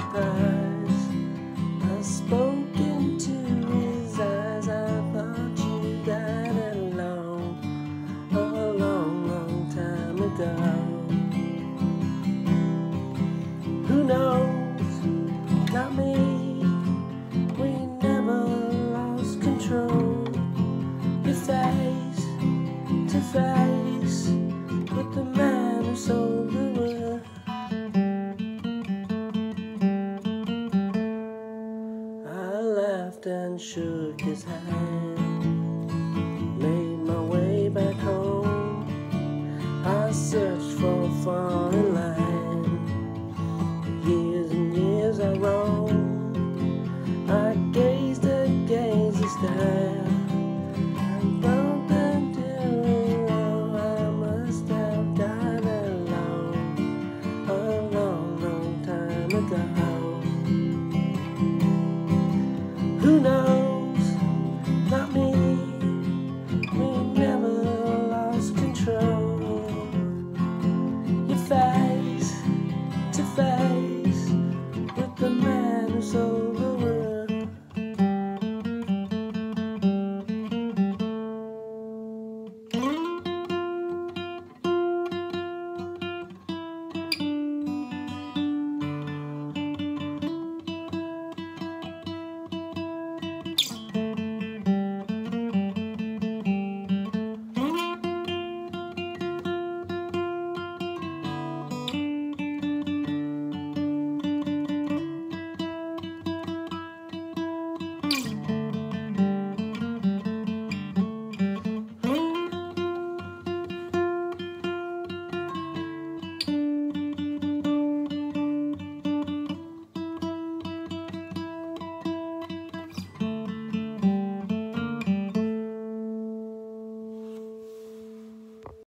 surprise. I spoke into his eyes. I thought you died alone a long, long time ago. Who knows? Not me. and shook his hand. Who knows?